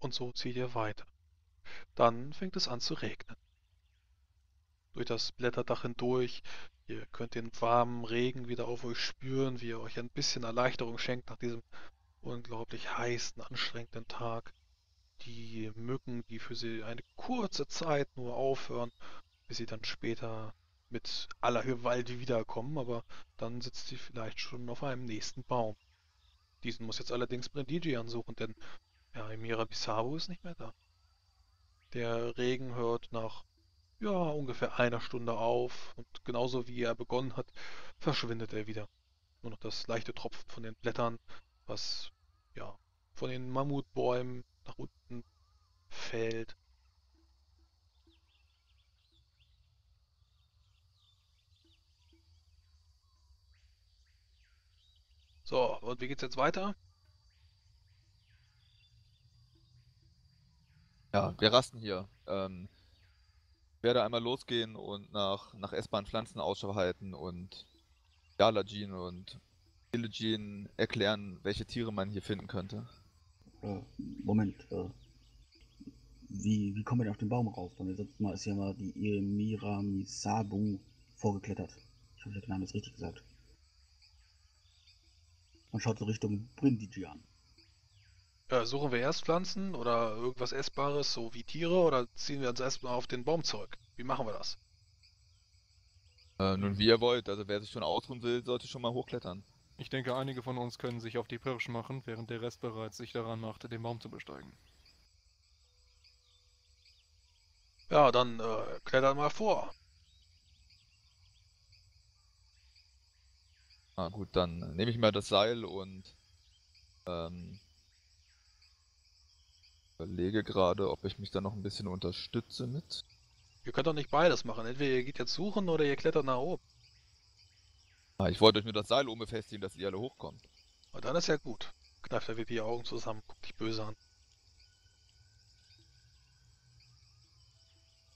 Und so zieht ihr weiter. Dann fängt es an zu regnen. Durch das Blätterdach hindurch. Ihr könnt den warmen Regen wieder auf euch spüren, wie er euch ein bisschen Erleichterung schenkt nach diesem unglaublich heißen, anstrengenden Tag. Die Mücken, die für sie eine kurze Zeit nur aufhören, bis sie dann später mit aller Gewalt wiederkommen, aber dann sitzt sie vielleicht schon auf einem nächsten Baum. Diesen muss jetzt allerdings Brindigi ansuchen, denn ja, Emira Bissabu ist nicht mehr da. Der Regen hört nach ja, ungefähr einer Stunde auf und genauso wie er begonnen hat, verschwindet er wieder. Nur noch das leichte Tropfen von den Blättern, was ja von den Mammutbäumen nach unten fällt. So, und wie geht's jetzt weiter? Ja, wir rasten hier. Ähm, werde einmal losgehen und nach, nach essbaren Pflanzen Ausschau halten und Galagin und Illegin erklären, welche Tiere man hier finden könnte. Äh, Moment, äh, wie, wie kommen wir denn auf den Baum rauf? Denn letztes Mal ist ja mal die Emira Misabu vorgeklettert. Ich hoffe, ich habe den Namen jetzt richtig gesagt. Man schaut so Richtung Brindigi an. Äh, suchen wir erst Pflanzen oder irgendwas Essbares, so wie Tiere, oder ziehen wir uns erstmal auf den Baum zurück? Wie machen wir das? Äh, nun, wie ihr wollt. Also, wer sich schon ausruhen will, sollte schon mal hochklettern. Ich denke, einige von uns können sich auf die Pirsch machen, während der Rest bereits sich daran macht, den Baum zu besteigen. Ja, dann äh, klettert mal vor. Ah, gut, dann nehme ich mal das Seil und ähm, überlege gerade, ob ich mich da noch ein bisschen unterstütze mit. Ihr könnt doch nicht beides machen. Entweder ihr geht jetzt suchen oder ihr klettert nach oben. Ah, ich wollte euch nur das Seil oben befestigen, dass ihr alle hochkommt. Und dann ist ja gut. Kneift er wieder die Augen zusammen, guckt dich böse an.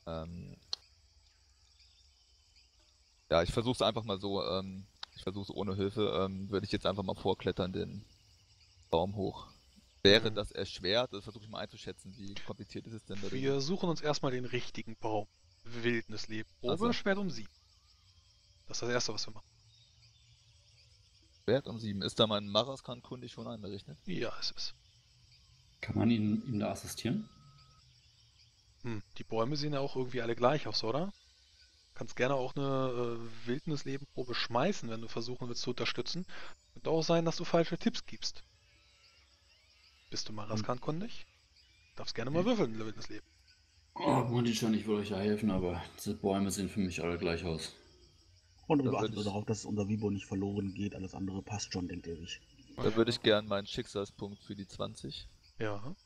Ähm, ja, ich versuche es einfach mal so. Ähm, ich versuche es ohne Hilfe. Ähm, Würde ich jetzt einfach mal vorklettern, den Baum hoch. Wäre das erschwert? Das versuche ich mal einzuschätzen. Wie kompliziert ist es denn? Wir suchen uns erstmal den richtigen Baum. Wildnisleben. So. Schwert um sieben. Das ist das Erste, was wir machen. Schwert um sieben. Ist da mein Maraskan kundig schon einberechnet? Ja, es ist. Kann man ihm, ihm da assistieren? Hm, die Bäume sehen ja auch irgendwie alle gleich aus, oder? Kannst gerne auch eine äh, Wildnislebenprobe schmeißen, wenn du versuchen willst zu unterstützen. Könnte auch sein, dass du falsche Tipps gibst. Bist du Maraskan kundig? Darfst gerne mal würfeln, Wildnisleben. Oh, Mundichan, ich will euch ja helfen, aber diese Bäume sehen für mich alle gleich aus. Und würd achtet ich- darauf, dass unser Vibo nicht verloren geht. Alles andere passt schon, denkt ihr sich. Da würde ich gern meinen Schicksalspunkt für die 20. Ja.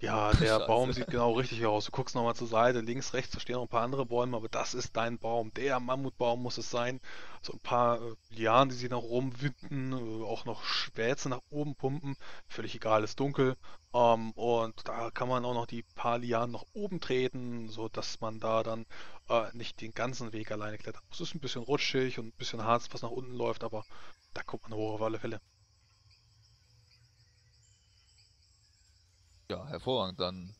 Ja, der Scheiße. Baum sieht genau richtig aus. Du guckst nochmal zur Seite, links, rechts, da stehen noch ein paar andere Bäume, aber das ist dein Baum. Der Mammutbaum muss es sein. So ein paar äh, Lianen, die sich noch rumwinden, äh, auch noch Schwärze nach oben pumpen. Völlig egal, ist dunkel. Ähm, und da kann man auch noch die paar Lianen nach oben treten, so dass man da dann äh, nicht den ganzen Weg alleine klettern muss. Es ist ein bisschen rutschig und ein bisschen Harz, was nach unten läuft, aber da kommt man hoch auf alle Fälle. Ja, hervorragend. Dann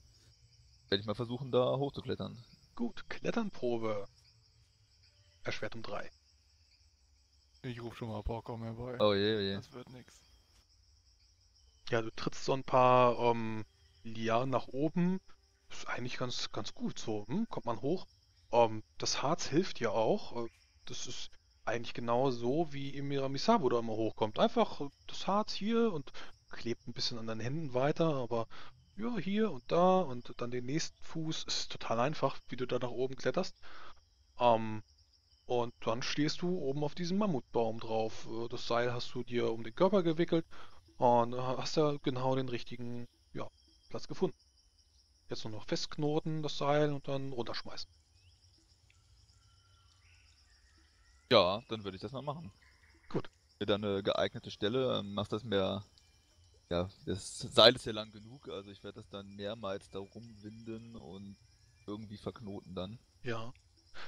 werde ich mal versuchen, da hochzuklettern. Gut, Kletternprobe. Erschwert um drei. Ich rufe schon mal Borkom herbei. Oh je, oh je. Das wird nix. Ja, du trittst so ein paar ähm, Lianen nach oben. Ist eigentlich ganz, ganz gut so. Hm? Kommt man hoch. Ähm, das Harz hilft dir auch. Äh, das ist eigentlich genau so, wie im Miramisabu da immer hochkommt. Einfach das Harz hier und klebt ein bisschen an deinen Händen weiter, aber ja, hier und da und dann den nächsten Fuß. Es ist total einfach, wie du da nach oben kletterst. Ähm, und dann stehst du oben auf diesem Mammutbaum drauf. Äh, Das Seil hast du dir um den Körper gewickelt und äh, hast da genau den richtigen ja, Platz gefunden. Jetzt nur noch festknoten, das Seil und dann runterschmeißen. Ja, dann würde ich das mal machen. Gut. Mir dann eine geeignete Stelle, ähm, mach das mehr. Ja, das Seil ist ja lang genug, also ich werde das dann mehrmals da rumwinden und irgendwie verknoten dann. Ja.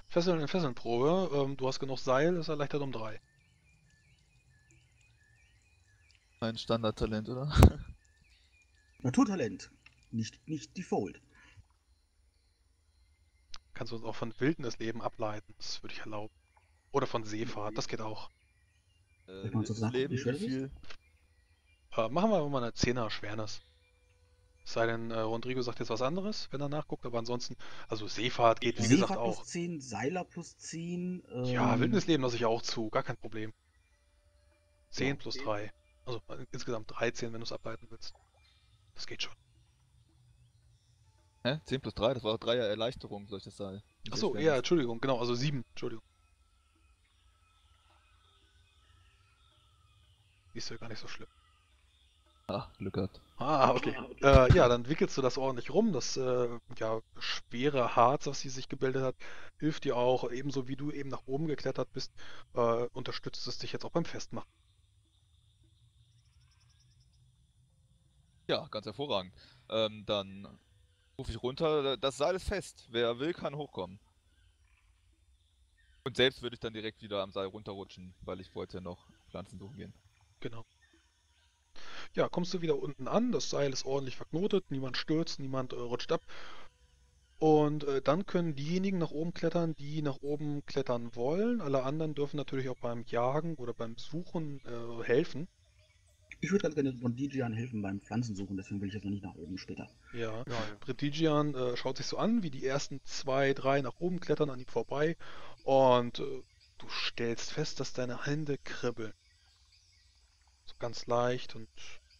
Fesseln in Fesselnprobe. Ähm, du hast genug Seil, ist erleichtert um drei. Ein Standardtalent, oder? Naturtalent. Nicht, nicht Default. Kannst du uns auch von Wildnisleben ableiten, das würde ich erlauben. Oder von Seefahrt, das geht auch. Äh, Leben, wie das viel? Äh, machen wir mal eine 10er Schwernis. Es sei denn, äh, Rodrigo sagt jetzt was anderes, wenn er nachguckt, aber ansonsten, also Seefahrt geht wie Seefahrt gesagt plus auch. 10, Seiler plus 10. Ähm, Ja, Wildnisleben lasse ich auch zu, gar kein Problem. 10 Ja. plus 3. Also äh, insgesamt 13, wenn du es ableiten willst. Das geht schon. Hä? 10 plus 3, das war 3er Erleichterung, soll ich das sagen? Achso, ja, Entschuldigung, genau, also 7, Entschuldigung. Ist ja gar nicht so schlimm. Ah, Glück gehabt. Ah, okay. Äh, ja, dann wickelst du das ordentlich rum. Das äh, ja, schwere Harz, was sie sich gebildet hat, hilft dir auch, ebenso wie du eben nach oben geklettert bist, äh, unterstützt es dich jetzt auch beim Festmachen. Ja, ganz hervorragend. Ähm, dann rufe ich runter, das Seil ist fest. Wer will, kann hochkommen. Und selbst würde ich dann direkt wieder am Seil runterrutschen, weil ich wollte noch Pflanzen suchen gehen. Genau. Ja, kommst du wieder unten an, das Seil ist ordentlich verknotet, niemand stürzt, niemand äh, rutscht ab. Und äh, dann können diejenigen nach oben klettern, die nach oben klettern wollen. Alle anderen dürfen natürlich auch beim Jagen oder beim Suchen äh, helfen. Ich würde ganz gerne von DJ an helfen beim Pflanzensuchen, deswegen will ich jetzt noch nicht nach oben später. Ja, Ja, ja. Äh, schaut sich so an, wie die ersten zwei, drei nach oben klettern an ihm vorbei und äh, du stellst fest, dass deine Hände kribbeln. Ganz leicht und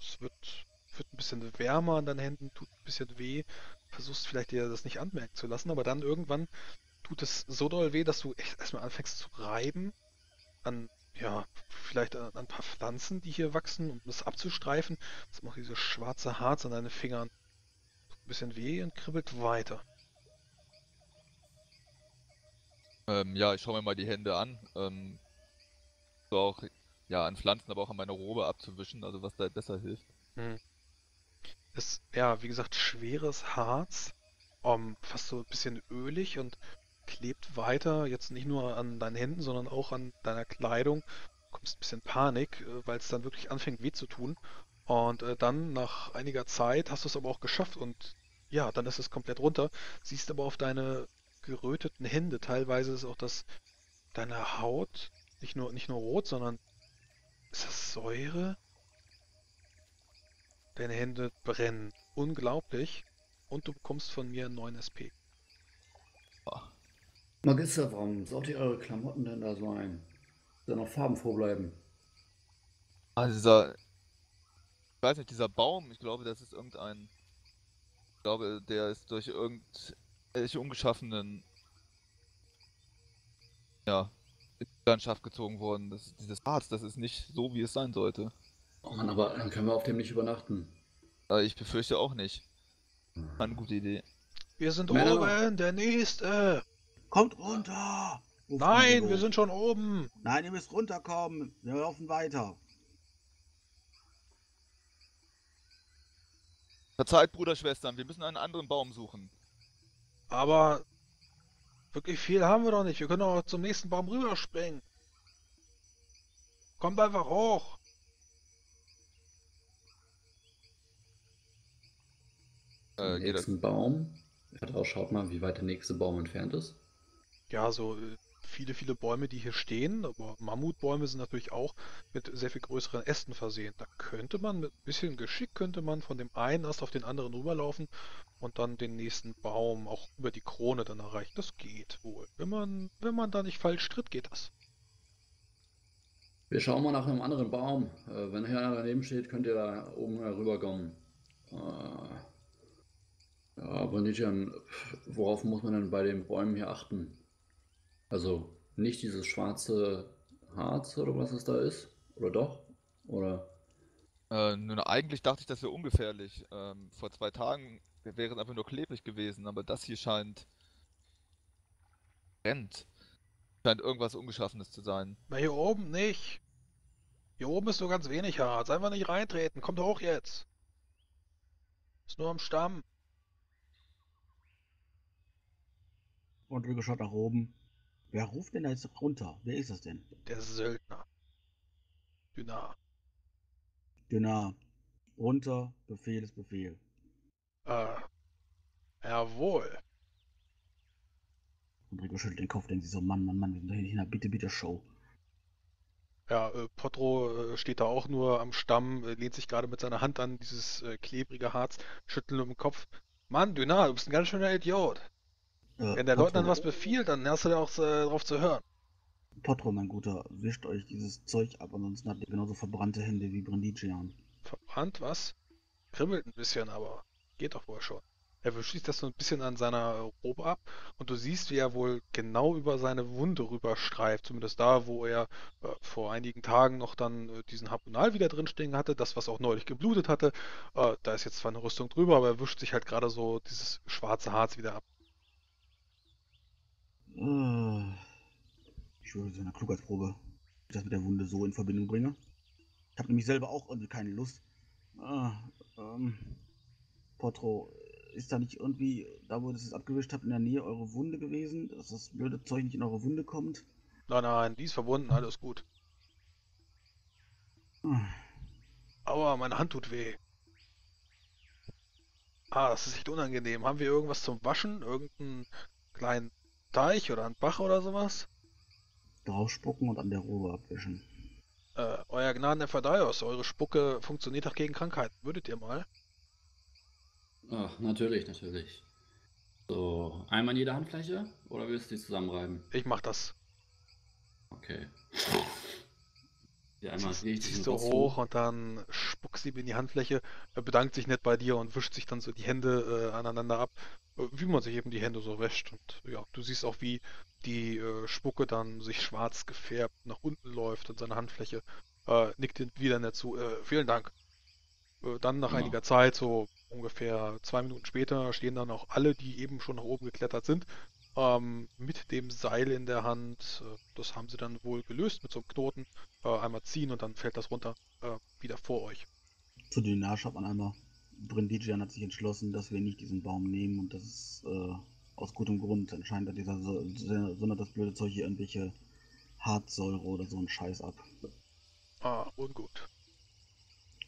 es wird, wird ein bisschen wärmer an deinen Händen, tut ein bisschen weh. Versuchst vielleicht dir das nicht anmerken zu lassen, aber dann irgendwann tut es so doll weh, dass du echt erstmal anfängst zu reiben an, ja, vielleicht an, ein paar Pflanzen, die hier wachsen, um das abzustreifen. Das macht dieses schwarze Harz an deinen Fingern ein bisschen weh und kribbelt weiter. Ähm, ja, ich schaue mir mal die Hände an. Ähm, so auch, ja, an Pflanzen, aber auch an meiner Robe abzuwischen, also was da besser hilft. Ist, ja, wie gesagt, schweres Harz, ähm, fast so ein bisschen ölig und klebt weiter, jetzt nicht nur an deinen Händen, sondern auch an deiner Kleidung. Du kommst ein bisschen Panik, äh, weil es dann wirklich anfängt weh zu tun. Und äh, dann, nach einiger Zeit, hast du es aber auch geschafft und ja, dann ist es komplett runter. Siehst aber auf deine geröteten Hände, teilweise ist auch das, deine Haut nicht nur, nicht nur rot, sondern ist das Säure? Deine Hände brennen. Unglaublich. Und du bekommst von mir 9 SP. Ah, Magister, warum saut ihr eure Klamotten denn da so ein? Soll noch farbenfroh bleiben? Also dieser, ich weiß nicht, dieser Baum, ich glaube, das ist irgendein, ich glaube, der ist durch irgendwelche ungeschaffenen, ja, Landschaft gezogen worden. Das, dieses Harz, das ist nicht so, wie es sein sollte. Oh Mann, aber dann können wir auf dem nicht übernachten. Aber ich befürchte auch nicht. Eine gute Idee. Wir sind Männer. oben, der nächste. Kommt runter! ruft Nein, wir sind schon oben. Nein, ihr müsst runterkommen. Wir laufen weiter. Verzeiht, Bruder, Schwestern, wir müssen einen anderen Baum suchen. Aber wirklich viel haben wir doch nicht. Wir können doch zum nächsten Baum rüberspringen. Kommt einfach hoch. Äh, nächsten Baum. Ja, drauf schaut mal, wie weit der nächste Baum entfernt ist. Ja, so äh, viele, viele Bäume, die hier stehen, aber Mammutbäume sind natürlich auch mit sehr viel größeren Ästen versehen. Da könnte man mit ein bisschen Geschick könnte man von dem einen Ast auf den anderen rüberlaufen und dann den nächsten Baum auch über die Krone dann erreichen. Das geht wohl. Wenn man, wenn man da nicht falsch tritt, geht das. Wir schauen mal nach einem anderen Baum. Äh, wenn hier einer daneben steht, könnt ihr da oben rüberkommen. Äh, ja, Bonitian, worauf muss man denn bei den Bäumen hier achten? Also nicht dieses schwarze Harz oder was es da ist? Oder doch? Oder? Äh, nun, eigentlich dachte ich, das wäre ungefährlich. Ähm, vor zwei Tagen wäre es einfach nur klebrig gewesen, aber das hier scheint. brennt. Scheint irgendwas Ungeschaffenes zu sein. Na, hier oben nicht. Hier oben ist nur ganz wenig Harz. Einfach nicht reintreten. Kommt hoch jetzt. Ist nur am Stamm. Und Rico schaut nach oben. Wer ruft denn da jetzt runter? Wer ist das denn? Der Söldner. Dünar. Dünner. Runter, Befehl ist Befehl. Äh, jawohl. Und Rico schüttelt den Kopf, denkt sich so, Mann, Mann, Mann, wir sind doch hier in einer Bitte-Bitte-Show. Ja, äh, Potro äh, steht da auch nur am Stamm, äh, lehnt sich gerade mit seiner Hand an dieses äh, klebrige Harz, schüttelt im Kopf. Mann, Dünar, du bist ein ganz schöner Idiot. Äh, Wenn der Leutnant was befiehlt, dann hast du da auch äh, drauf zu hören. Potro, mein Guter, wischt euch dieses Zeug ab, ansonsten habt ihr genauso verbrannte Hände wie Brandigian. Verbrannt, was? Kribbelt ein bisschen, aber geht doch wohl schon. Er wischt das so ein bisschen an seiner Robe ab und du siehst, wie er wohl genau über seine Wunde rüberstreift. Zumindest da, wo er äh, vor einigen Tagen noch dann äh, diesen Harpunal wieder drinstehen hatte, das, was auch neulich geblutet hatte. Äh, da ist jetzt zwar eine Rüstung drüber, aber er wischt sich halt gerade so dieses schwarze Harz wieder ab. Ich würde so eine Klugheitsprobe, das mit der Wunde so in Verbindung bringe. Ich habe nämlich selber auch irgendwie keine Lust. Ah, ähm, Potro, ist da nicht irgendwie, da wo ihr das jetzt abgewischt habt, in der Nähe eure Wunde gewesen, dass das blöde Zeug nicht in eure Wunde kommt? Nein, nein, die ist verbunden, alles gut. Ah, Aua, meine Hand tut weh. Ah, das ist echt unangenehm. Haben wir irgendwas zum Waschen? Irgendeinen kleinen Teich oder einen Bach oder sowas? Draufspucken und an der Robe abwischen. Äh, euer Gnaden der Verdeios, eure Spucke funktioniert doch gegen Krankheiten. Würdet ihr mal? Ach, natürlich, natürlich. So, einmal in jeder Handfläche oder willst du die zusammenreiben? Ich mach das. Okay. Ja, einmal Ziehst, richtig so hoch und dann spuckst sie ihm in die Handfläche, er bedankt sich nett bei dir und wischt sich dann so die Hände äh, aneinander ab, äh, wie man sich eben die Hände so wäscht. Und ja, du siehst auch, wie die äh, Spucke dann sich schwarz gefärbt nach unten läuft in seiner Handfläche. Äh, nickt wieder nett zu. Äh, vielen Dank. Äh, dann nach Ja. einiger Zeit, so ungefähr zwei Minuten später, stehen dann auch alle, die eben schon nach oben geklettert sind, ähm, mit dem Seil in der Hand. Äh, das haben sie dann wohl gelöst mit so einem Knoten. Äh, einmal ziehen und dann fällt das runter äh, wieder vor euch. Zu Dynage hat man einmal. Brindigian hat sich entschlossen, dass wir nicht diesen Baum nehmen und das ist äh, aus gutem Grund. Anscheinend hat dieser so, sondern das blöde Zeug hier irgendwelche Harzsäure oder so einen Scheiß ab. Ah, ungut.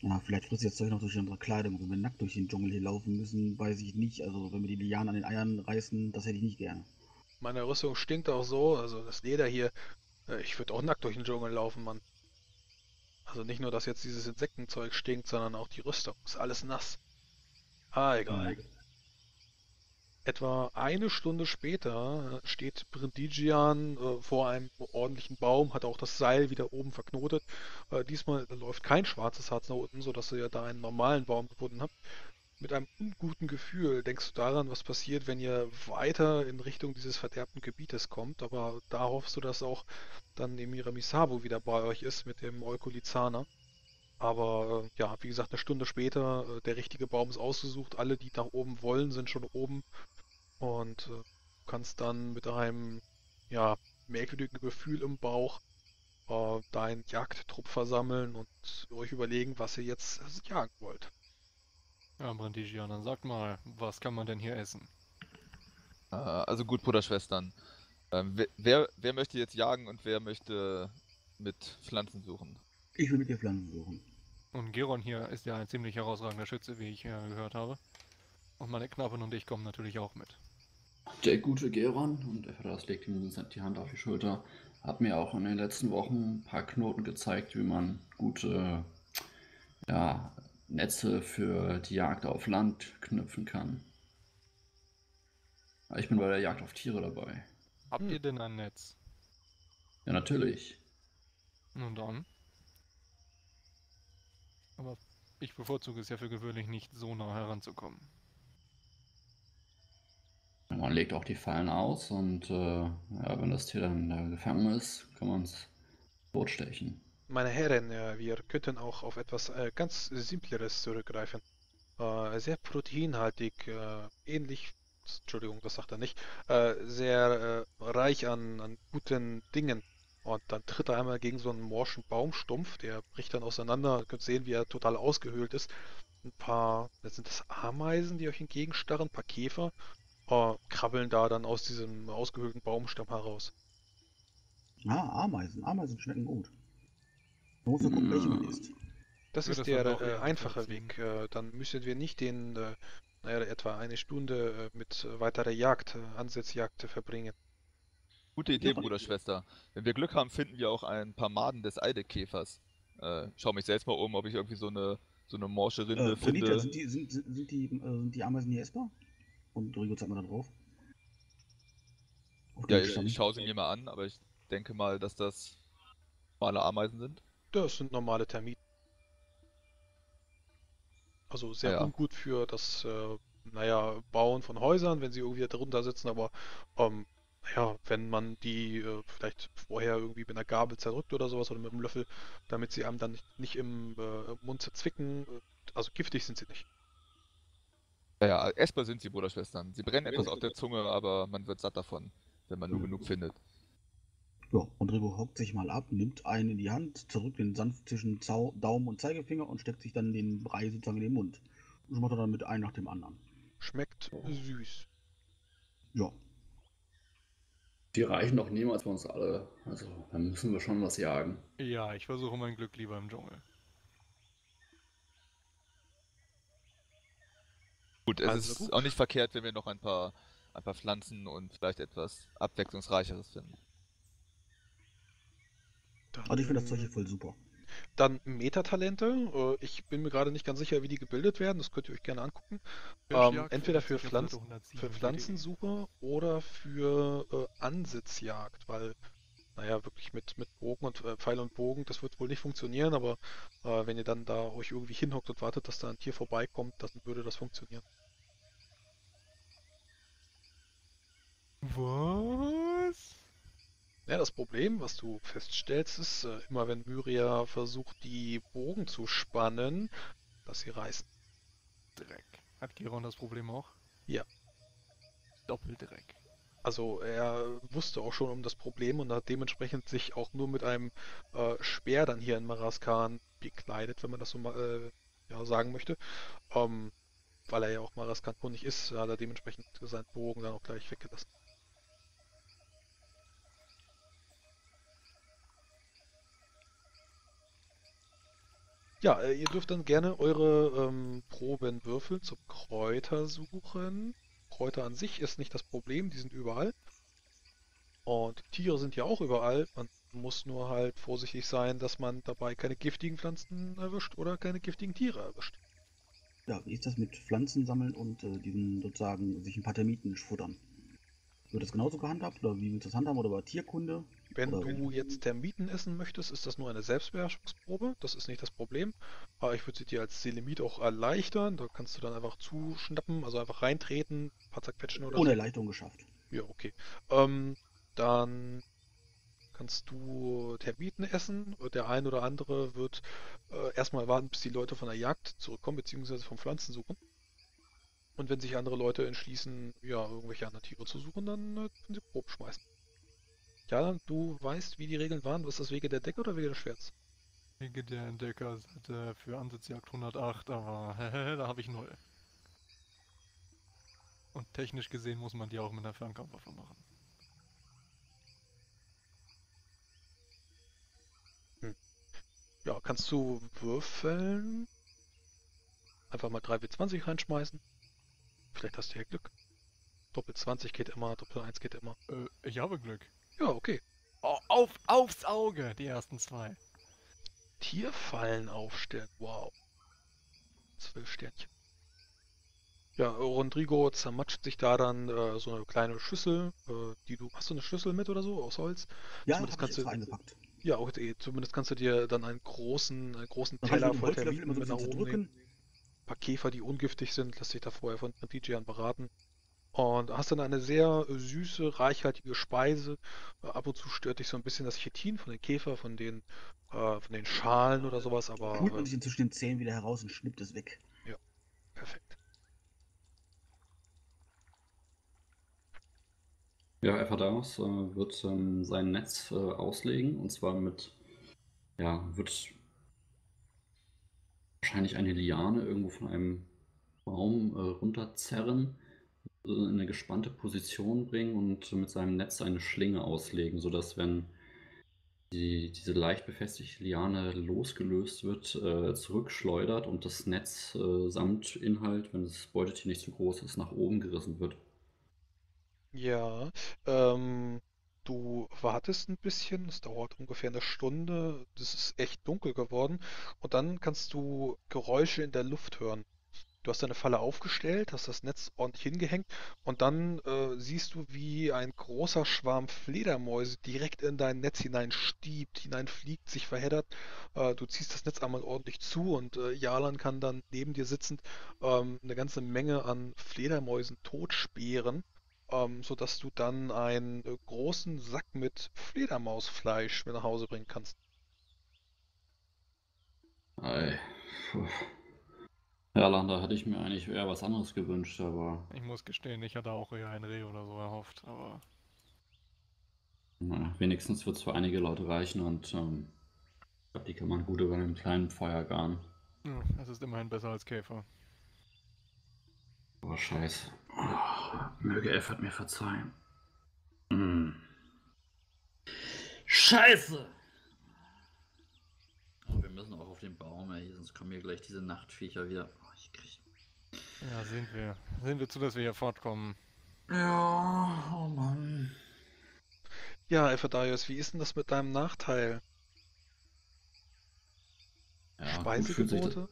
Ja, vielleicht frisst das Zeug noch durch unsere Kleidung. Wenn wir nackt durch den Dschungel hier laufen müssen, weiß ich nicht. Also wenn wir die Lianen an den Eiern reißen, das hätte ich nicht gerne. Meine Rüstung stinkt auch so, also das Leder hier. Äh, ich würde auch nackt durch den Dschungel laufen, Mann. Also nicht nur, dass jetzt dieses Insektenzeug stinkt, sondern auch die Rüstung. Ist alles nass. Ah, egal. Etwa eine Stunde später äh, steht Brindigian äh, vor einem ordentlichen Baum, hat auch das Seil wieder oben verknotet. Äh, diesmal läuft kein schwarzes Harz nach unten, sodass ihr da einen normalen Baum gefunden habt. Mit einem unguten Gefühl denkst du daran, was passiert, wenn ihr weiter in Richtung dieses verderbten Gebietes kommt, aber da hoffst du, dass auch dann Emira Misabu wieder bei euch ist mit dem Eukolizana. Aber ja, wie gesagt, eine Stunde später, äh, der richtige Baum ist ausgesucht, alle, die nach oben wollen, sind schon oben und äh, kannst dann mit einem ja, merkwürdigen Gefühl im Bauch äh, deinen Jagdtrupp versammeln und euch überlegen, was ihr jetzt jagen wollt. Ja, Brandigian, dann sag mal, was kann man denn hier essen? Äh, also gut, Bruderschwestern. Ähm, wer, wer, möchte jetzt jagen und wer möchte mit Pflanzen suchen? Ich will mit dir Pflanzen suchen. Und Geron hier ist ja ein ziemlich herausragender Schütze, wie ich äh, gehört habe. Und meine Knappen und ich kommen natürlich auch mit. Der gute Geron, und der Verdas legt ihm die Hand auf die Schulter, hat mir auch in den letzten Wochen ein paar Knoten gezeigt, wie man gute ja, Netze für die Jagd auf Land knüpfen kann. Ich bin bei der Jagd auf Tiere dabei. Habt Hm. ihr denn ein Netz? Ja, natürlich. Nun dann. Aber ich bevorzuge es ja für gewöhnlich nicht, so nah heranzukommen. Man legt auch die Fallen aus und äh, ja, wenn das Tier dann äh, gefangen ist, kann man es totstechen. Meine Herren, äh, wir könnten auch auf etwas äh, ganz Simpleres zurückgreifen. Äh, sehr proteinhaltig, äh, ähnlich, Entschuldigung, das sagt er nicht, sehr reich an, an guten Dingen. Und dann tritt er einmal gegen so einen morschen Baumstumpf, der bricht dann auseinander. Ihr könnt sehen, wie er total ausgehöhlt ist. Ein paar, sind das Ameisen, die euch entgegenstarren, ein paar Käfer, äh, krabbeln da dann aus diesem ausgehöhlten Baumstamm heraus. Ah, Ameisen. Ameisen schmecken gut. Nur gucken, welche man isst. Das ist das der äh, einfache ziehen? Weg. Äh, dann müssen wir nicht den, äh, naja, etwa eine Stunde äh, mit äh, weiterer Jagd, äh, Ansitzjagd verbringen. Gute Idee, Ja. Bruder, Schwester. Wenn wir Glück haben, finden wir auch ein paar Maden des Eidekäfers. Äh, schau mich selbst mal um, ob ich irgendwie so eine, so eine morsche Rinde Äh, finde. Phoenita, sind die, sind, sind, sind die, äh, sind die Ameisen hier essbar? Und Rigo zeigt mal da drauf. Auf Ja, ich, ich schaue sie mir mal an, aber ich denke mal, dass das normale Ameisen sind. Das sind normale Termiten. Also sehr Ja, ja. ungut für das, äh, naja, Bauen von Häusern, wenn sie irgendwie darunter sitzen, aber ähm, naja, wenn man die äh, vielleicht vorher irgendwie mit einer Gabel zerdrückt oder sowas oder mit einem Löffel, damit sie einem dann nicht, nicht im äh, Mund zerzwicken, äh, also giftig sind sie nicht. Ja, ja, essbar sind sie, Bruderschwestern. Sie brennen etwas auf der Zunge, aber man wird satt davon, wenn man nur genug findet. Ja, und Rigo hockt sich mal ab, nimmt einen in die Hand, zerrückt den sanft zwischen Zau Daumen und Zeigefinger und steckt sich dann den Brei sozusagen in den Mund. Und schmattert dann mit einem nach dem anderen. Schmeckt süß. Ja, Die reichen doch niemals für uns alle. Also, da müssen wir schon was jagen. Ja, ich versuche mein Glück lieber im Dschungel. Gut, es Also ist gut. auch nicht verkehrt, wenn wir noch ein paar, ein paar Pflanzen und vielleicht etwas abwechslungsreicheres finden. Dann, also ich finde das Zeug hier voll super. Dann Metatalente. Äh, ich bin mir gerade nicht ganz sicher, wie die gebildet werden. Das könnt ihr euch gerne angucken. Ähm, entweder für 50 auf Pflanzen, Seite 107 für. Pflanzensuche oder für äh, Ansitzjagd, weil, naja, wirklich mit, mit Bogen und äh, Pfeil und Bogen, das wird wohl nicht funktionieren, aber äh, wenn ihr dann da euch irgendwie hinhockt und wartet, dass da ein Tier vorbeikommt, dann würde das funktionieren. Was? Ja, das Problem, was du feststellst, ist, äh, immer wenn Myria versucht, die Bogen zu spannen, dass sie reißen. Dreck. Hat Giron das Problem auch? Ja. Doppeldreck. Also er wusste auch schon um das Problem und hat dementsprechend sich auch nur mit einem äh, Speer dann hier in Maraskan bekleidet, wenn man das so mal äh, ja, sagen möchte. Ähm, weil er ja auch Maraskan-kundig ist, hat er dementsprechend seinen Bogen dann auch gleich weggelassen. Ja, äh, ihr dürft dann gerne eure ähm, Proben würfeln zum Kräutersuchen. Kräuter an sich ist nicht das Problem, die sind überall. Und Tiere sind ja auch überall. Man muss nur halt vorsichtig sein, dass man dabei keine giftigen Pflanzen erwischt oder keine giftigen Tiere erwischt. Ja, wie ist das mit Pflanzen sammeln und äh, diesen sozusagen sich ein paar Termiten futtern? Wird das genauso gehandhabt oder wie willst du das handhaben oder bei Tierkunde? Wenn Oder- du jetzt Termiten essen möchtest, ist das nur eine Selbstbeherrschungsprobe. Das ist nicht das Problem. Aber ich würde sie dir als Selemit auch erleichtern. Da kannst du dann einfach zuschnappen, also einfach reintreten, ein paar zerquetschen oder Ohne so. Erleichterung geschafft. Ja, okay. Ähm, dann kannst du Termiten essen. Der ein oder andere wird äh, erstmal warten, bis die Leute von der Jagd zurückkommen, beziehungsweise vom Pflanzen suchen. Und wenn sich andere Leute entschließen, ja, irgendwelche anderen Tiere zu suchen, dann äh, können sie Proben schmeißen. Ja, du weißt, wie die Regeln waren. Was ist das Wege der Decke oder Wege des Schwerts? Wege der Entdecker Seite für Ansitzjagd 108, aber da habe ich null. Und technisch gesehen muss man die auch mit einer Fernkampfwaffe machen. Ja, kannst du würfeln? Einfach mal 3W20 reinschmeißen. Vielleicht hast du ja Glück. Doppel 20 geht immer, Doppel 1 geht immer. Äh, ich habe Glück. Ja, okay. Oh, auf, aufs Auge, die ersten zwei. Tierfallen aufstellen. Wow. Zwölf Sternchen. Ja, Rodrigo zermatscht sich da dann äh, so eine kleine Schüssel, äh, die du. Hast du eine Schüssel mit oder so aus Holz? Ja, Zumindest das habe ich kannst du- eingepackt. Ja, auch eh, zumindest kannst du dir dann einen großen, einen großen Teller voll ein mit nach oben nehmen. Paar Käfer, die ungiftig sind, lässt sich da vorher von von DJ beraten. Und hast dann eine sehr süße, reichhaltige Speise. Ab und zu stört dich so ein bisschen das Chitin von den Käfer, von den, äh, von den Schalen oder sowas, aber Holt man sich zwischen den Zähnen wieder heraus und schnippt es weg. perfekt. Ja, Ephadaros äh, wird ähm, sein Netz äh, auslegen und zwar mit, ja, wird wahrscheinlich eine Liane irgendwo von einem Baum äh, runterzerren, in eine gespannte Position bringen und mit seinem Netz eine Schlinge auslegen, sodass wenn die, diese leicht befestigte Liane losgelöst wird, äh, zurückschleudert und das Netz äh, samt Inhalt, wenn das Beutetier nicht zu groß ist, nach oben gerissen wird. Ja, ähm, du wartest ein bisschen, es dauert ungefähr eine Stunde, es ist echt dunkel geworden und dann kannst du Geräusche in der Luft hören. Du hast deine Falle aufgestellt, hast das Netz ordentlich hingehängt und dann äh, siehst du, wie ein großer Schwarm Fledermäuse direkt in dein Netz hineinstiebt, hineinfliegt, sich verheddert. Äh, du ziehst das Netz einmal ordentlich zu und äh, Jalan kann dann neben dir sitzend ähm, eine ganze Menge an Fledermäusen totsperren, ähm, sodass du dann einen äh, großen Sack mit Fledermausfleisch mit nach Hause bringen kannst. Ei. Puh. Ja, Landa, hätte ich mir eigentlich eher was anderes gewünscht, aber Ich muss gestehen, ich hatte auch eher ein Reh oder so erhofft, aber na, wenigstens wird es für einige Leute reichen und ähm, ich glaube, die kann man gut über einem kleinen Feuer garen. ja, es ist immerhin besser als Käfer. Aber scheiße. Oh, möge Effert mir verzeihen. Hm. Scheiße! Oh, wir müssen auch auf den Baum, ey, sonst kommen hier gleich diese Nachtviecher wieder. Oh, ich krieg... Ja, sind wir. Sehen wir zu, dass wir hier fortkommen. Ja, oh Mann. Ja, Ephedaios, wie ist denn das mit deinem Nachteil? Ja, gut, fühlt sich, das- Speisegebote?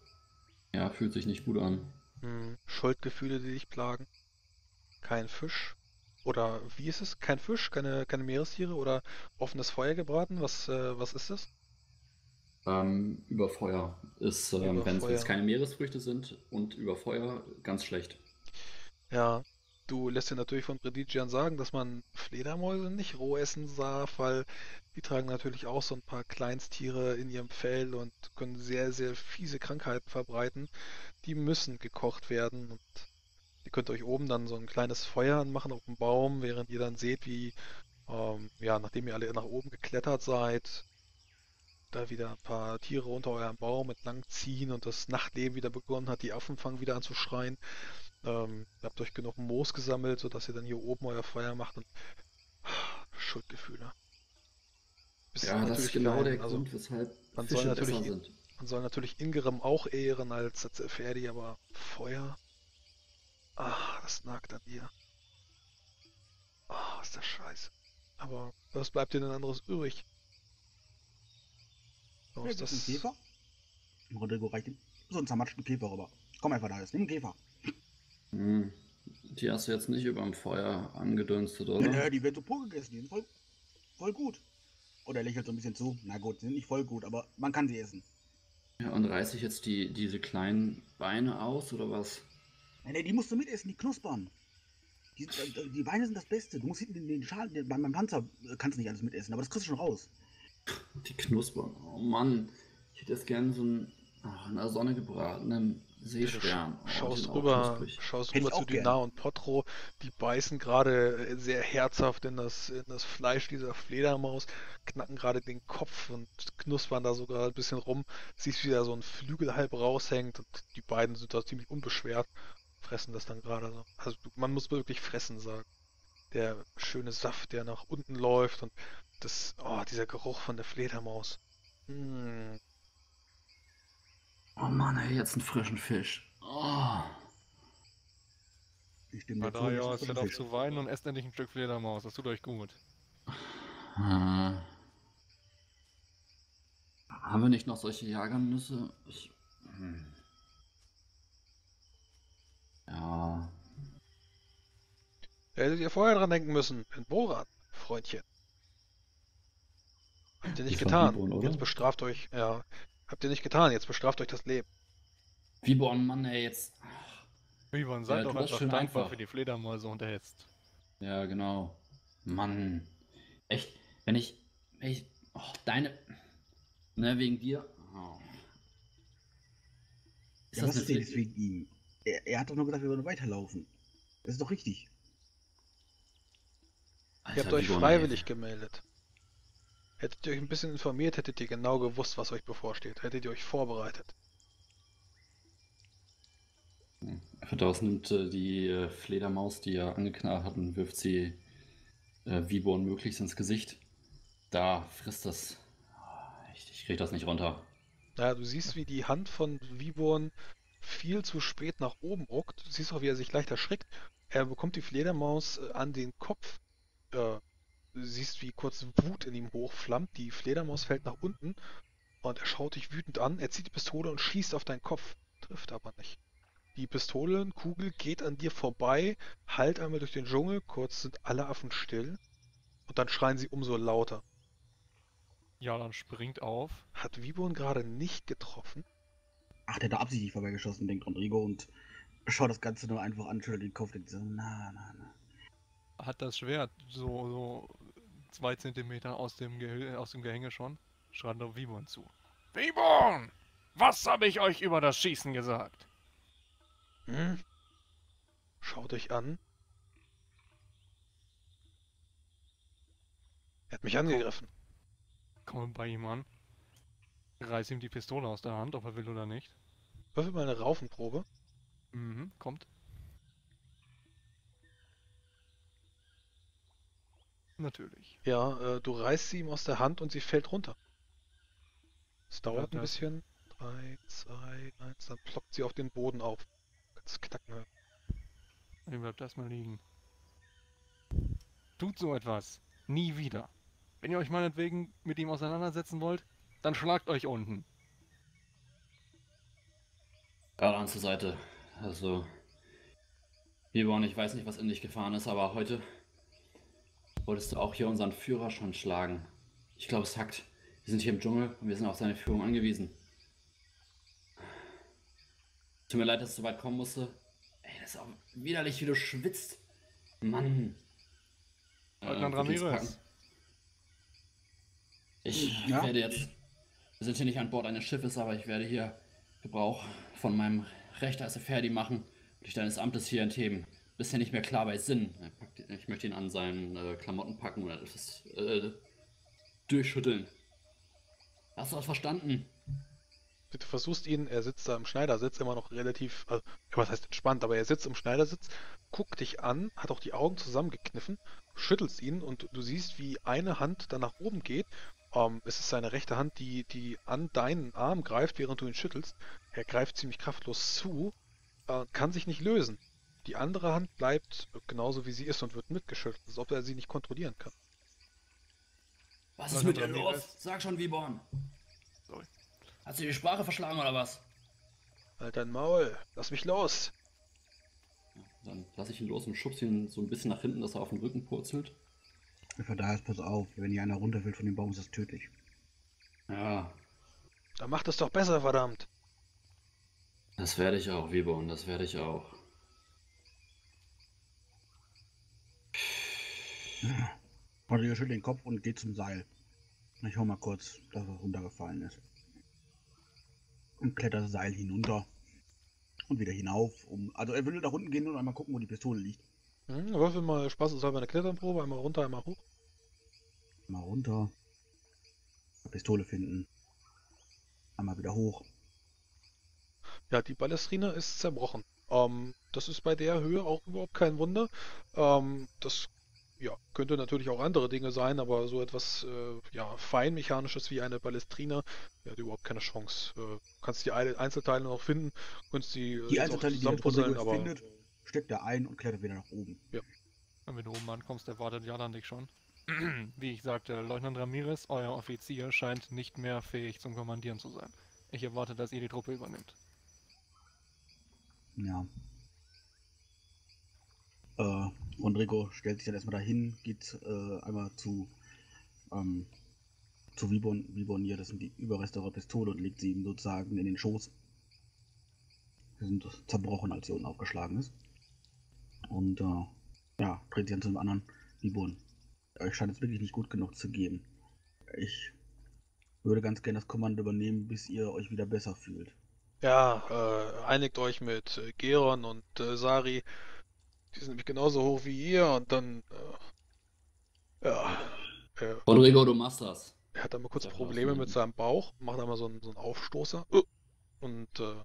ja, fühlt sich nicht gut an. Hm, Schuldgefühle, die dich plagen? Kein Fisch? Oder wie ist es? Kein Fisch, keine, keine Meerestiere oder offenes Feuer gebraten? Was, äh, was ist das? Ähm, über Feuer ist, ähm, wenn es keine Meeresfrüchte sind und über Feuer, ganz schlecht. Ja, du lässt dir natürlich von Predigian sagen, dass man Fledermäuse nicht roh essen darf, weil die tragen natürlich auch so ein paar Kleinsttiere in ihrem Fell und können sehr, sehr fiese Krankheiten verbreiten. Die müssen gekocht werden und ihr könnt euch oben dann so ein kleines Feuer anmachen auf dem Baum, während ihr dann seht, wie, ähm, ja, nachdem ihr alle nach oben geklettert seid, da wieder ein paar Tiere unter eurem Baum entlang ziehen und das Nachtleben wieder begonnen hat, die Affen fangen wieder an zu schreien. Ähm, ihr habt euch genug Moos gesammelt, sodass ihr dann hier oben euer Feuer macht und Schuldgefühle. Ist Ja, das ist natürlich genau klein. der Also, Grund, weshalb man soll natürlich sind. man soll natürlich Ingerem auch ehren als, als Ferdi, aber Feuer. Ah, das nagt an dir. Ah, ist das scheiße. Aber was bleibt dir denn anderes übrig? So Ja, ist das ein. Käfer. Rodrigo reicht ihm so einen zermatschten Käfer rüber. Komm einfach da, jetzt nimm einen Käfer. Hm. Die hast du jetzt nicht über dem Feuer angedünstet, oder? Ja, die werden so pur gegessen, die sind voll, voll gut. Oder er lächelt so ein bisschen zu. Na gut, die sind nicht voll gut, aber man kann sie essen. Ja, und reiß ich jetzt die, diese kleinen Beine aus, oder was? Nee, nee, die musst du mitessen, die knuspern. Die, die Beine sind das Beste. Du musst hinten den, den Schal, den, beim beim Panzer kannst du nicht alles mitessen, aber das kriegst du schon raus. Die knuspern. Oh Mann. Ich hätte jetzt gern so einen ach, in der Sonne gebratenen Seestern. Oh, Schaust rüber, schaust rüber zu auch gern. Dinar und Potro, die beißen gerade äh, sehr herzhaft in das, in das Fleisch dieser Fledermaus, knacken gerade den Kopf und knuspern da sogar ein bisschen rum. Siehst, wie da so ein Flügel halb raushängt und die beiden sind da ziemlich unbeschwert, fressen das dann gerade so. Also man muss wirklich fressen sagen. Der schöne Saft, der nach unten läuft und das, oh, dieser Geruch von der Fledermaus. Mm. Oh Mann, ey, jetzt einen frischen Fisch. Oh. Ich stimme zu, Madarios, das ist hört auf zu weinen und esst endlich ein Stück Fledermaus. Das tut euch gut. Äh. Haben wir nicht noch solche Jagernüsse? Ich. Hm. Ja. Hättet ihr vorher dran denken müssen. In Borat, Freundchen. Habt ihr nicht Das getan. Oder? Jetzt bestraft euch, ja. Habt ihr nicht getan, jetzt bestraft euch das Leben. Viborn, Mann, ey, jetzt. Vivan, seid Ja, doch einfach schön dankbar einfach. für die Fledermäuse und erhitzt. Ja, genau. Mann. Echt, wenn ich. Wenn ich. Oh, deine. Ne, wegen dir. Oh. Ist Ja, was das ist denn eine jetzt wegen ihm? Er, er hat doch nur gesagt, wir sollen weiterlaufen. Das ist doch richtig. Ihr habt euch freiwillig gemeldet. Hättet ihr euch ein bisschen informiert, hättet ihr genau gewusst, was euch bevorsteht. Hättet ihr euch vorbereitet. Daraus nimmt äh, die äh, Fledermaus, die er angeknallt hat, und wirft sie äh, Viborn möglichst ins Gesicht. Da frisst das Ich, ich krieg das nicht runter. Naja, du siehst, wie die Hand von Viborn viel zu spät nach oben ruckt. Du siehst auch, wie er sich leicht erschrickt. Er bekommt die Fledermaus äh, an den Kopf. Äh, du siehst, wie kurz Wut in ihm hochflammt. Die Fledermaus fällt nach unten und er schaut dich wütend an. Er zieht die Pistole und schießt auf deinen Kopf. Trifft aber nicht. Die Pistolenkugel geht an dir vorbei, heilt einmal durch den Dschungel. Kurz sind alle Affen still. Und dann schreien sie umso lauter. Jalan springt auf. Hat Viborn gerade nicht getroffen? Ach, der hat da absichtlich vorbeigeschossen, denkt Rodrigo und schaut das Ganze nur einfach an, schüttelt den Kopf, denkt so, na, na, na. Hat das Schwert so, so zwei Zentimeter aus dem, aus dem Gehänge schon. Schreit auf Vibon zu. Vibon! Was habe ich euch über das Schießen gesagt? Hm? Schaut euch an. Er hat mich angegriffen. Komme bei ihm an. Reiß ihm die Pistole aus der Hand, ob er will oder nicht. Würfel mal eine Raufenprobe. Mhm, kommt. Natürlich. Ja, äh, du reißt sie ihm aus der Hand und sie fällt runter. Es dauert ein bisschen. 3, 2, 1, dann ploppt sie auf den Boden auf. Kannst knacken hören. Ihm bleibt erstmal liegen. Tut so etwas. Nie wieder. Wenn ihr euch meinetwegen mit ihm auseinandersetzen wollt, dann schlagt euch unten. Alan zur Seite. Also, Bibon, ich weiß nicht, was in dich gefahren ist, aber heute wolltest du auch hier unseren Führer schon schlagen. Ich glaube, es hackt. Wir sind hier im Dschungel und wir sind auf seine Führung angewiesen. Tut mir leid, dass so weit kommen musste. Ey, das ist auch widerlich, wie du schwitzt. Mann. Leutnant Äh, wirklich Ramirez. Ich Ja? werde jetzt. Wir sind hier nicht an Bord eines Schiffes, aber ich werde hier Gebrauch von meinem Recht als Ferdi machen und dich deines Amtes hier entheben. Bist ja nicht mehr klar bei Sinn. Ich möchte ihn an seinen äh, Klamotten packen oder etwas äh, durchschütteln. Hast du das verstanden? Du versuchst ihn, er sitzt da im Schneidersitz, immer noch relativ, also, was heißt entspannt, aber er sitzt im Schneidersitz, guckt dich an, hat auch die Augen zusammengekniffen, schüttelst ihn und du siehst, wie eine Hand dann nach oben geht. Ähm, es ist seine rechte Hand, die, die an deinen Arm greift, während du ihn schüttelst. Er greift ziemlich kraftlos zu, äh, kann sich nicht lösen. Die andere Hand bleibt genauso wie sie ist und wird mitgeschüttelt, als ob er sie nicht kontrollieren kann. Was ist mit dir los? Sag schon, Viborn. Sorry. Hast du die Sprache verschlagen oder was? Halt dein Maul, lass mich los. Dann lasse ich ihn los und schubse ihn so ein bisschen nach hinten, dass er auf den Rücken purzelt. Von daher ist pass auf, wenn hier einer runterfällt von dem Baum, ist das tödlich. Ja, Dann macht es doch besser, verdammt. das werde ich auch, Viborn, das werde ich auch. Rodrigo schüttelt den Kopf und geht zum Seil. Ich hau mal kurz, dass er runtergefallen ist. Und klettert das Seil hinunter. Und wieder hinauf. Um, also er will nach unten gehen und einmal gucken, wo die Pistole liegt. Hm, würfel mal spaßeshalber eine Kletternprobe, einmal runter, einmal hoch. Mal runter. Pistole finden. Einmal wieder hoch. Ja, die Ballestrine ist zerbrochen. Ähm, das ist bei der Höhe auch überhaupt kein Wunder. Ähm, das ja, könnte natürlich auch andere Dinge sein, aber so etwas äh, ja, feinmechanisches wie eine Ballestrine, ja, hat überhaupt keine Chance. Äh, du kannst die Eil- Einzelteile noch finden, kannst die, äh, Die jetzt auch Einzelteile, die aber findet, steckt er ein und klettert wieder nach oben. Und wenn du oben ankommst, erwartet Jalan dich schon. Wie ich sagte, Leutnant Ramirez, euer Offizier, scheint nicht mehr fähig zum Kommandieren zu sein. Ich erwarte, dass ihr die Truppe übernimmt. Ja. Äh, Rodrigo stellt sich dann erstmal dahin, geht äh, einmal zu, ähm, zu Vibon, Vibon hier, das sind die Überreste eurer Pistole und legt sie ihm sozusagen in den Schoß. Sie sind zerbrochen, als sie unten aufgeschlagen ist. Und äh, ja, dreht sich dann zu dem anderen Vibon. Euch scheint es wirklich nicht gut genug zu gehen. Ich würde ganz gerne das Kommando übernehmen, bis ihr euch wieder besser fühlt. ja, äh, einigt euch mit äh, Geron und äh, Sari. Die sind nämlich genauso hoch wie ihr und dann äh, ja, äh, Rodrigo, du machst das. Er hat einmal kurz Sag mal, Probleme mit seinem Bauch, macht einmal so einen, so einen Aufstoßer uh, und äh,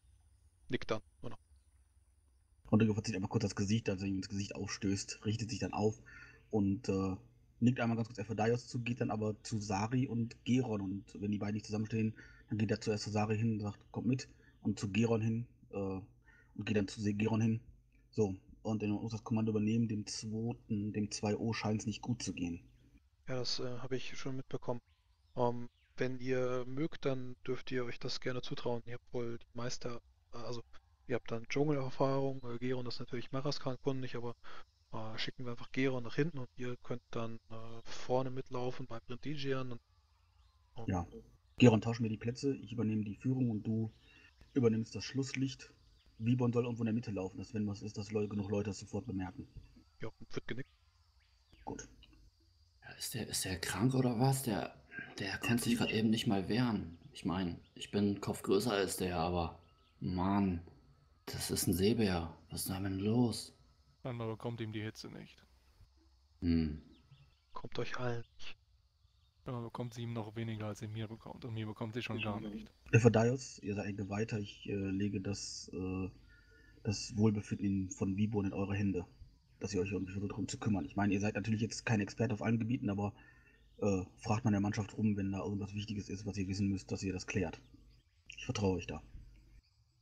nickt dann. Noch. Rodrigo verzieht einfach kurz das Gesicht, als er ihm ins Gesicht aufstößt, richtet sich dann auf und äh, nickt einmal ganz kurz Ephodios zu, geht dann aber zu Sari und Geron. Und wenn die beiden nicht zusammenstehen, dann geht er zuerst zu Sari hin und sagt, kommt mit. Und zu Geron hin äh, und geht dann zu Geron hin. So, und er muss das Kommando übernehmen. Dem zweiten, dem 2O scheint es nicht gut zu gehen. Ja, das äh, habe ich schon mitbekommen. Ähm, wenn ihr mögt, dann dürft ihr euch das gerne zutrauen. Ihr habt wohl die Meister, also ihr habt dann Dschungelerfahrung. Äh, Geron ist natürlich Maraskan kundig, aber äh, schicken wir einfach Geron nach hinten und ihr könnt dann äh, vorne mitlaufen bei Brindigian. Und, und Ja. Geron, tausch mir die Plätze, ich übernehme die Führung und du übernimmst das Schlusslicht. Vibon soll irgendwo in der Mitte laufen, dass wenn was ist, dass Leute, genug Leute das sofort bemerken. Ja, wird genickt. Gut. Ja, ist, der, ist der krank oder was? Der, der konnte sich gerade eben nicht mal wehren. Ich meine, ich bin Kopf größer als der, aber Mann, das ist ein Seebär. Was ist damit los? Scheinbar bekommt ihm die Hitze nicht. Hm. Kommt euch allen nicht. Scheinbar bekommt sie ihm noch weniger, als sie mir bekommt. Und mir bekommt sie schon gar nicht. Ephodios, ihr seid ein Geweihter, ich äh, lege das, äh, das Wohlbefinden von Vibon in eure Hände. Dass ihr euch irgendwie versucht, darum zu kümmern. Ich meine, ihr seid natürlich jetzt kein Experte auf allen Gebieten, aber äh, fragt man der Mannschaft rum, wenn da irgendwas Wichtiges ist, was ihr wissen müsst, dass ihr das klärt. Ich vertraue euch da.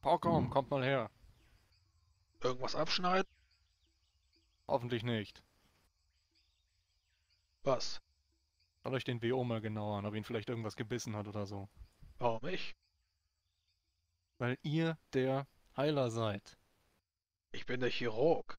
Porkom, Mhm. kommt mal her. Irgendwas abschneiden? Hoffentlich nicht. Was? Schaut euch den WO mal genauer an, ob ihn vielleicht irgendwas gebissen hat oder so. Warum ich? Weil ihr der Heiler seid. Ich bin der Chirurg.